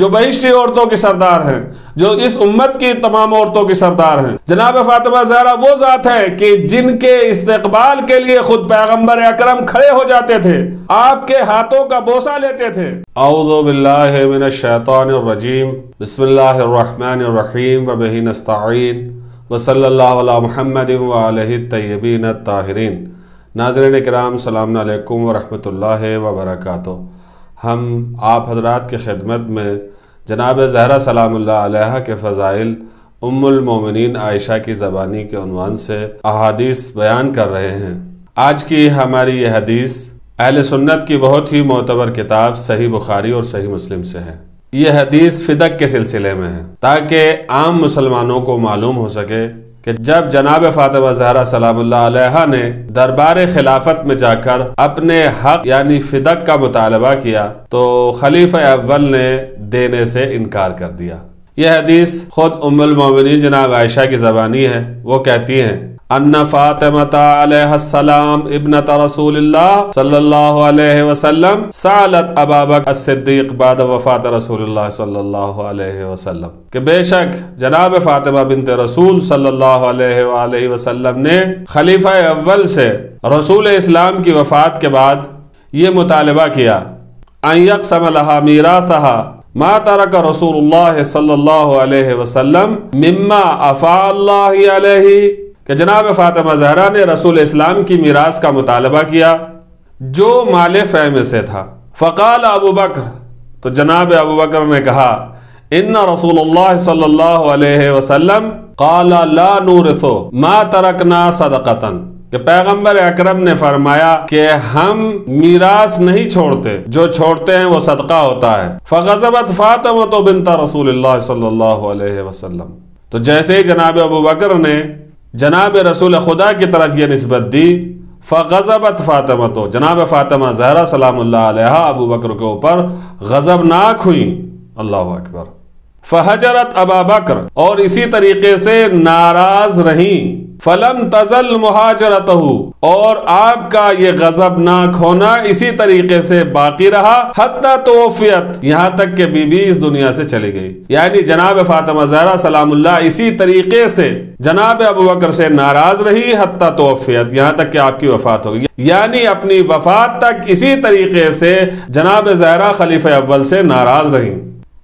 जो बहिश्ती औरतों की सरदार हैं, जो इस उम्मत की तमाम औरतों की सरदार हैं। जनाब फातिमा जहरा वो जात है कि जिनके इस्तकबाल के लिए खुद पैगंबर अकरम खड़े हो जाते थे, आपके हाथों का बोसा लेते थे। औज़बिल्लाशैतानरजीम बिस्मिल्लाहिर्रहमानिर्रहीम व बिही नस्तईन, व सल्लल्लाहु अला मुहम्मद व आलिहि तय्यबीन ताहिरीन नाजरीन कराम सलाम अलैकुम व रहमतुल्लाहि व बरकातुहू। हम आप हजरात की खिदमत में जनाब ज़हरा सलाम के फ़ज़ाइल उम्मुलमोमिनीन आयशा की ज़बानी के अनवान से अहादीस बयान कर रहे हैं। आज की हमारी यह हदीस अहल सुन्नत की बहुत ही मोतबर किताब सही बुखारी और सही मुस्लिम से है। यह हदीस फ़िदक के सिलसिले में है, ताकि आम मुसलमानों को मालूम हो सके कि जब जनाब फातिमा जहरा सलाम्ला ने दरबार खिलाफत में जाकर अपने हक, यानी फिदक का मुतालबा किया तो खलीफ अव्वल ने देने से इनकार कर दिया। यह हदीस खुद उमिन जनाब आयशा की ज़बानी है। वो कहती हैं बेशक जनाब फातिमा बिनत रसूल सल्लल्लाहु अलैहि वसल्लम ने खलीफा अव्वल से रसूल इस्लाम की वफात के बाद ये मुतालबा किया अयक समलहा मीरा रसूलुल्लाह सल्लल्लाहु अलैहि वसल्लम मिम्मा अफा कि जनाब फ़ातिमा जहरा ने रसूल इस्लाम की मीरास का मुतालबा किया, जो माल फ़हम से था। फ़काल अबू बकर। तो जनाब अबू बकर ने कहा इन रसूल सल्लल्लाहु अलैहि वसल्लम काला ला नूरथो मा तरकना सदकतन। कि पैगंबर अकरम ने फरमाया कि हम मीरास नहीं छोड़ते, जो छोड़ते हैं वो सदका होता है। फ़गजबत फ़ातमा तो बिनता रसूल सल्लल्लाहु अलैहि वसल्लम। तो जैसे ही जनाब अबू बकर ने जनाब रसूल खुदा की तरफ़ यह नस्बत दी फ़ज़बत फ़ातमा तो। जनाब फ़ातमा जहरा सलाम अबू बकर के ऊपर गज़बनाक हुई। अल्लाह अकबर। फ़हजरत अबा बकर। और इसी तरीके से नाराज़ रही। फलम तजल मुहाजरत और आपका ये गजबनाक होना इसी तरीके से बाकी रहा। हत्ता तोफियत। यहाँ तक के बीबी इस दुनिया से चली गई यानी जनाब फातिमा जहरा सलामुल्लाह इसी तरीके से जनाब अबू बकर से नाराज़ रही, हत्ता तोफियत। यहाँ तक कि आपकी वफात हो गई। यानी अपनी वफात तक इसी तरीके से जनाब जहरा खलीफ अव्वल से नाराज़ रही।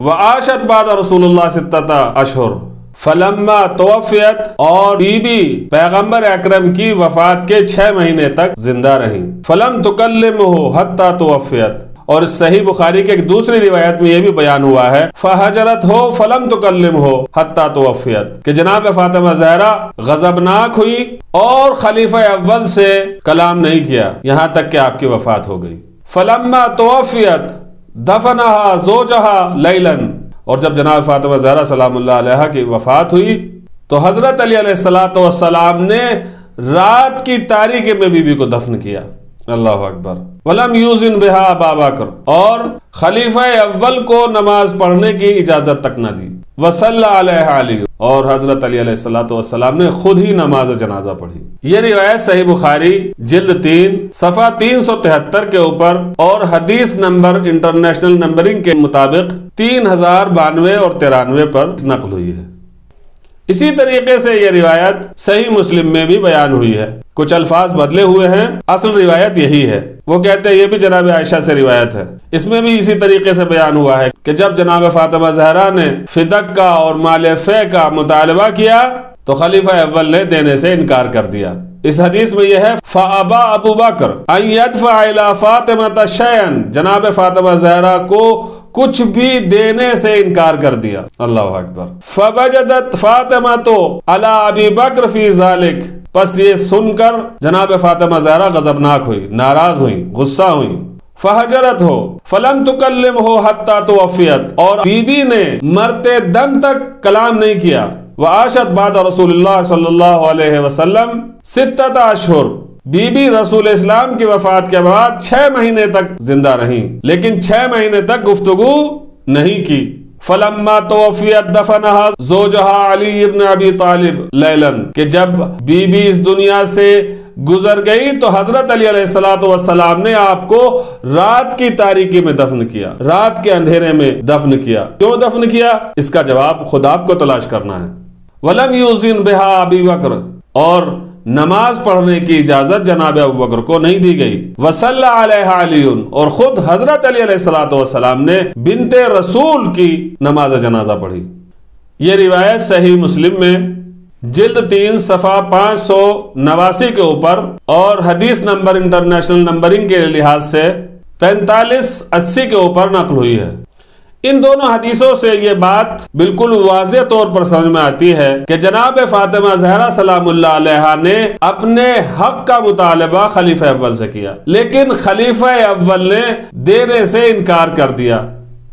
व आशत बाद रसूल अशहर। फलम्मा तोफियत और बीबी पैगंबर अकरम की वफात के छह महीने तक ज़िंदा रही। फलम तुकल्लिम हो हत्ता तोफियत। और सही बुखारी के एक दूसरी रिवायत में यह भी बयान हुआ है, फहजरत हो फलम तुकल्लिम हो हत्ता तोफियत। कि जनाब फातिमा जहरा, गजबनाक हुई और खलीफा अव्वल से कलाम नहीं किया, यहाँ तक कि आपकी वफात हो गई। फलम्मा तोफियत दफनहा, जोजहा लैलन। और जब जनाब फातिमा जहरा सलाम की वफात हुई तो हज़रत अली सलाम ने रात की तारीख में बीबी को दफन किया। अल्लाह अकबर। वलम यूजिन बिहा बाबाकर और खलीफा अव्वल को नमाज़ पढ़ने की इजाज़त तक न दी। वसल्ला और हज़रत अली सलाम ने खुद ही नमाज़ जनाजा पढ़ी। ये रिवायत सही बुखारी, जिल्द तीन, सफ़ा तीन सौ तिहत्तर के ऊपर और हदीस नंबर, इंटरनेशनल नंबरिंग के मुताबिक तीन हज़ार बानवे और तिरानवे पर नकल हुई है। इसी तरीके से यह रिवायत सही मुस्लिम में भी बयान हुई है। कुछ अल्फाज बदले हुए हैं, असल रिवायत यही है। वो कहते हैं, ये भी जनाब आयशा से रिवायत है। इसमें भी इसी तरीके से बयान हुआ है कि जब जनाब फातिमा जहरा ने फिदक का और माल फे का मुतालबा किया तो खलीफा अव्वल ने देने से इनकार कर दिया। इस हदीस में यह है फ़ाबा अबू बकर फातिमा जनाब फातिमा जहरा को कुछ भी देने से इनकार कर दिया। अल्लाह अकबर। फबजदत फातिमा तो अला अबी बकर फ़ी जालिक। बस ये सुनकर जनाब फातिमा जहरा गजबनाक हुई, नाराज़ हुई, गुस्सा हुई। फहजरत हो, फलम तुकल्लिम हो हत्ता तो अफियत और बीबी ने मरते दम तक कलाम नहीं किया। वह आशत बाद रसूलुल्लाह सल्लल्लाहु अलैहि वसल्लम सित्तत अशहुर। बीबी रसूल इस्लाम की वफात के बाद छह महीने तक ज़िंदा रही, लेकिन छह महीने तक गुफ्तगु नहीं की। फलम्मा जोजहा अली तालिब लैलन, कि जब बीबी इस दुनिया से गुजर गई तो हज़रत अली सलाम ने आपको रात की तारीकी में दफन किया, रात के अंधेरे में दफन किया। क्यों दफन किया? इसका जवाब खुद आपको तलाश करना है। वलम यूजिन बेहा अबी बकर, और नमाज़ पढ़ने की इजाज़त जनाब अबू बकर को नहीं दी गई। वसल्ला और खुद हज़रत अली सलाम ने बिनते रसूल की नमाज़ जनाजा पढ़ी। ये रिवायत सही मुस्लिम में जिल्द तीन सफ़ा पाँच सौ नवासी के ऊपर और हदीस नंबर इंटरनेशनल नंबरिंग के लिहाज से पैंतालीस अस्सी के ऊपर नकल हुई है। इन दोनों हदीसों से ये बात बिल्कुल वाज तौर पर समझ में आती है कि जनाब फातिमा जहरा सलाम ने अपने हक का मुतालबा खलीफा अव्वल से किया। लेकिन खलीफा अव्वल ने देने से इनकार कर दिया।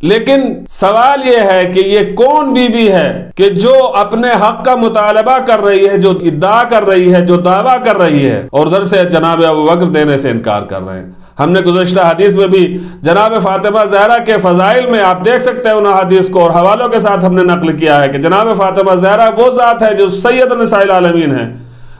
लेकिन सवाल यह है कि ये कौन बीबी है कि जो अपने हक का मुतालबा कर रही है, जो इद्दा कर रही है, जो दावा कर रही है और उधर से जनाब अबू बकर देने से इनकार कर रहे हैं। हमने गुजशत हदीस में भी जनाब फातिमा जहरा के फजाइल में आप देख सकते हैं उन हदीस को और हवालों के साथ हमने नकल किया है कि जनाब फातिमा जहरा वो ज़ात है जो सैयद नसाइल आलमीन है।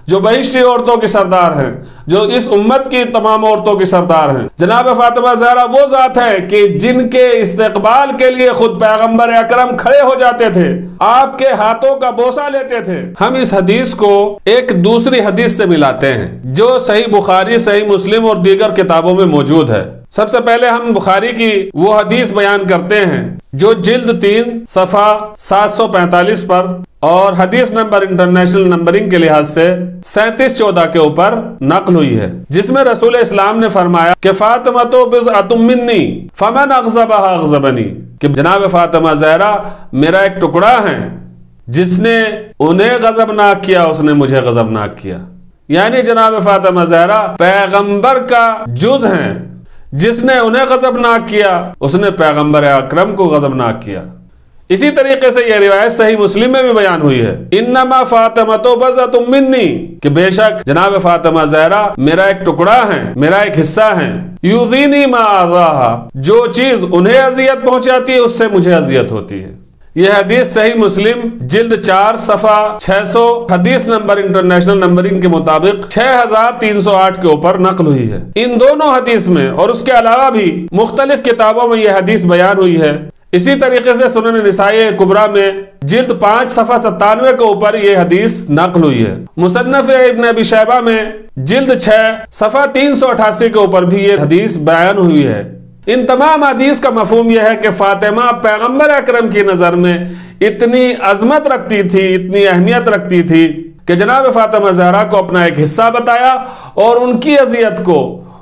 जो बहिश्ती औरतों की सरदार हैं, जो इस उम्मत की तमाम औरतों की सरदार हैं। जनाब फातिमा जहरा वो जात है कि जिनके इस्तेकबाल के लिए खुद पैगंबर अकरम खड़े हो जाते थे, आपके हाथों का बोसा लेते थे। हम इस हदीस को एक दूसरी हदीस से मिलाते हैं, जो सही बुखारी, सही मुस्लिम और दीगर किताबों में मौजूद है। सबसे पहले हम बुखारी की वो हदीस बयान करते हैं, जो जिल्द तीन, सफ़ा 745 पर और हदीस नंबर, इंटरनेशनल नंबरिंग के लिहाज से सैतीस चौदह के ऊपर नकल हुई है, जिसमें रसूल इस्लाम ने फरमाया कि फातिमा तो बिजअतुमिन्नी फमन अगजबनी। कि जनाब फातिमा जहरा, मेरा एक टुकड़ा है, जिसने उन्हें गजबनाक किया, उसने मुझे गजबनाक किया। यानी जनाब फातिमा जहरा, पैगंबर का जुज है जिसने उन्हें गजबनाक किया, उसने पैगंबर अक्रम को गजबनाक किया। इसी तरीके से यह रिवायत सही मुस्लिम में भी बयान हुई है। इन नमा फातिमा तो बजा मिन्नी। कि बेशक, जनाब फातिमा जहरा, मेरा एक टुकड़ा है, मेरा एक हिस्सा है। यूदीनी मा आजा जो चीज़ उन्हें अजियत पहुंचाती है, उससे मुझे अजियत होती है। यह हदीस सही मुस्लिम, जिल्द चार, सफ़ा 600 हदीस नंबर, इंटरनेशनल नंबरिंग के मुताबिक 6308 के ऊपर नकल हुई है। इन दोनों हदीस में और उसके अलावा भी मुख्तलिफ़ किताबों में यह हदीस बयान हुई है। इसी तरीके से सुनन निसाई कुबरा में जिल्द पाँच, सफ़ा सत्तानवे के ऊपर यह हदीस नकल हुई है। मुसन्फ इब्न अबी शैबा में जिल्द छह, सफ़ा तीन सौ अठासी के ऊपर भी ये हदीस बयान हुई है। इन तमाम हदीस का मफहम यह है कि फातिमा पैगंबर अक्रम की नज़र में इतनी अजमत रखती थी, इतनी अहमियत रखती थी कि जनाब फातिमा जहरा को अपना एक हिस्सा बताया और उनकी अजियत को,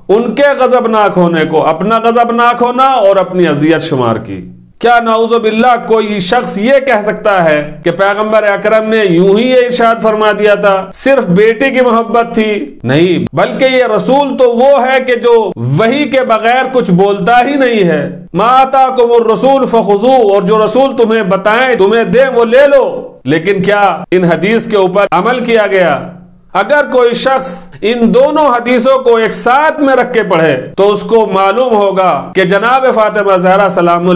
उनके गजबनाक होने को, अपना गजबनाक होना और अपनी अजियत शुमार की। क्या नाउज बिल्ला कोई शख्स ये कह सकता है कि पैगंबर अकरम ने यूँ ही ये इर्शाद फरमा दिया था? सिर्फ़ बेटे की मोहब्बत थी। नहीं, बल्कि ये रसूल तो वो है कि जो वही के बगैर कुछ बोलता ही नहीं है। माता को वो रसूल फखजू, और जो रसूल तुम्हें बताएँ, तुम्हें दे, वो ले लो। लेकिन क्या इन हदीस के ऊपर अमल किया गया? अगर कोई शख्स इन दोनों हदीसों को एक साथ में रख के पढ़े तो उसको मालूम होगा कि जनाब फातिमा जहरा सलाम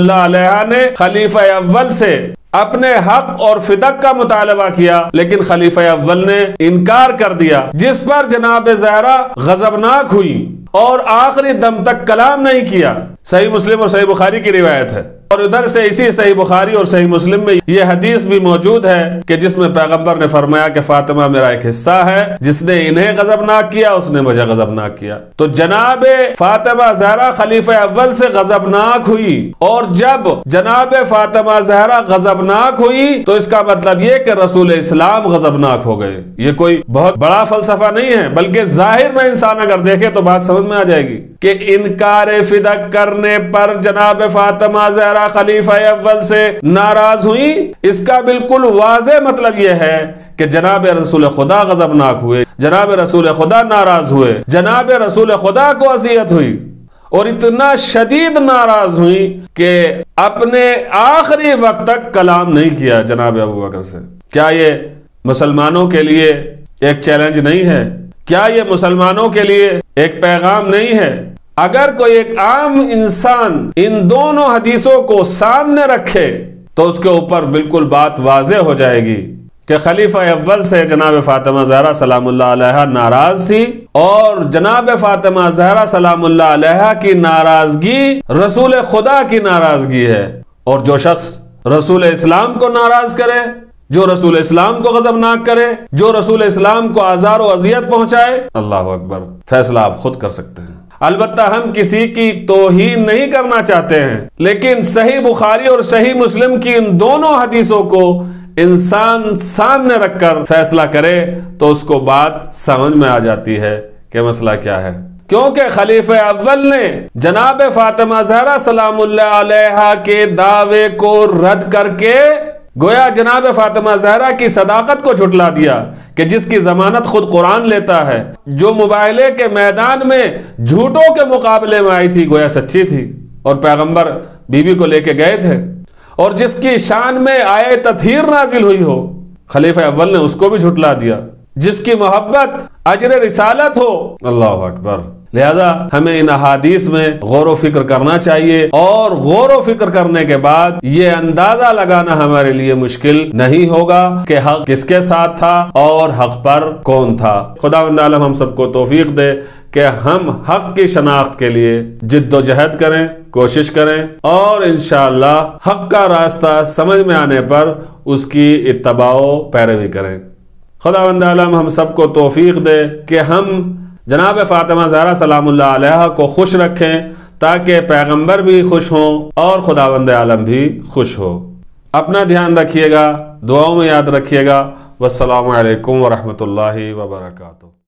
ने खलीफा अव्वल से अपने हक और फिदक का मुतालबा किया, लेकिन खलीफा अव्वल ने इनकार कर दिया, जिस पर जनाब जहरा गजबनाक हुई। और आखिरी दम तक कलाम नहीं किया। सही मुस्लिम और सही बुखारी की रिवायत है। और उधर से इसी सही बुखारी और सही मुस्लिम में यह हदीस भी मौजूद है कि जिसमें पैगंबर ने फरमाया कि फातिमा मेरा एक हिस्सा है, जिसने इन्हें गजबनाक किया, उसने मुझे गजबनाक किया। तो जनाब फातिमा जहरा खलीफा अव्वल से गजबनाक हुई और जब जनाब फातिमा जहरा गजबनाक हुई तो इसका मतलब ये कि रसूल इस्लाम गजबनाक हो गए। ये कोई बहुत बड़ा फलसफा नहीं है, बल्कि ज़ाहिर में इंसान अगर देखे तो बात समझ में आ जाएगी कि इनकार फिदक करने पर जनाब फातिमा जहरा खलीफा अव्वल से नाराज़ हुई। इसका बिल्कुल वाज मतलब यह है कि जनाब रसूल खुदा गजबनाक हुए, जनाब रसूल खुदा नाराज़ हुए, जनाब रसूल खुदा को अजियत हुई और इतना शदीद नाराज़ हुई कि अपने आखिरी वक्त तक कलाम नहीं किया जनाब अबू बकर से। क्या ये मुसलमानों के लिए एक चैलेंज नहीं है? क्या ये मुसलमानों के लिए एक पैगाम नहीं है। अगर कोई एक आम इंसान इन दोनों हदीसों को सामने रखे तो उसके ऊपर बिल्कुल बात वाजे हो जाएगी कि खलीफा अव्वल से जनाब फ़ातिमा जहरा सलाम नाराज़ थी और जनाब फ़ातिमा जहरा सलाम की नाराज़गी रसूल खुदा की नाराज़गी है और जो शख्स रसूल इस्लाम को नाराज़ करे जो रसूल इस्लाम को गजबनाक करे, जो रसूल इस्लाम को आजार और अजियत पहुँचाए, अल्लाह अकबर। फैसला आप खुद कर सकते हैं। अलबत्ता हम किसी की तोहीन नहीं करना चाहते हैं, लेकिन सही बुखारी और सही मुस्लिम की इन दोनों हदीसों को इंसान सामने रखकर फैसला करे तो उसको बात समझ में आ जाती है कि मसला क्या है। क्योंकि खलीफ अव्वल ने जनाब फातिमा जहरा सलाम के दावे को रद्द करके गोया जनाब फातिमा जहरा की सदाकत को झुटला दिया कि जिसकी जमानत खुद कुरान लेता है, जो मुबाइले के मैदान में झूठों के मुकाबले में आई थी, गोया सच्ची थी। और पैगंबर बीबी को लेके गए थे। और जिसकी शान में आए तथीर नाजिल हुई हो, खलीफ अव्वल ने उसको भी झुटला दिया। जिसकी मोहब्बत अजर रिसालत हो, अल्लाह अकबर। लिहाजा हमें इन अहादीस में गौर फ़िक्र करना चाहिए और गौर फ़िक्र करने के बाद ये अंदाज़ा लगाना हमारे लिए मुश्किल नहीं होगा कि हक किसके साथ था और हक पर कौन था। खुदा आलम, हम सबको तोफीक दे कि हम हक की शनाख्त के लिए जिद्दोजहद करें, कोशिश करें और इन हक का रास्ता समझ में आने पर उसकी इतबाओ पैरवी करें। खुदा आलम, हम सबको तोफीक दे कि हम जनाब फ़ातिमा जहरा सलाम को खुश रखें, ताकि पैगंबर भी खुश हों और खुदावंद आलम भी खुश हो। अपना ध्यान रखिएगा, दुआओं में याद रखिएगा। वालकम वरहमल वर्का